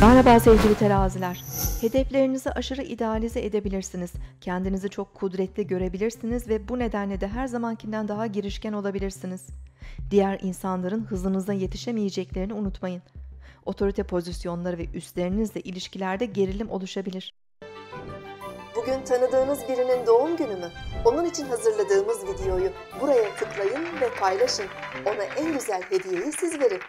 Merhaba sevgili teraziler. Hedeflerinizi aşırı idealize edebilirsiniz. Kendinizi çok kudretli görebilirsiniz ve bu nedenle de her zamankinden daha girişken olabilirsiniz. Diğer insanların hızınıza yetişemeyeceklerini unutmayın. Otorite pozisyonları ve üstlerinizle ilişkilerde gerilim oluşabilir. Bugün tanıdığınız birinin doğum günü mü? Onun için hazırladığımız videoyu buraya tıklayın ve paylaşın. Ona en güzel hediyeyi siz verin.